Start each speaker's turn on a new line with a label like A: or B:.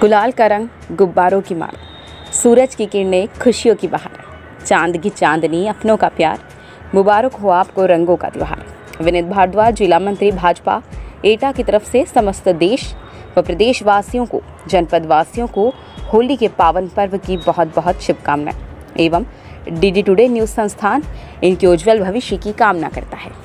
A: गुलाल का रंग गुब्बारों की मार सूरज की किरणें खुशियों की बहार। चाँद की चांदनी, अपनों का प्यार। मुबारक हो आपको रंगों का त्यौहार। विनीत भारद्वाज, जिला मंत्री भाजपा। एटा की तरफ़ से समस्त देश व प्रदेशवासियों को जनपद वासियों को होली के पावन पर्व की बहुत बहुत शुभकामनाएँ। एवं डीडी टुडे न्यूज़ संस्थान, इनके उज्जवल भविष्य की कामना करता है।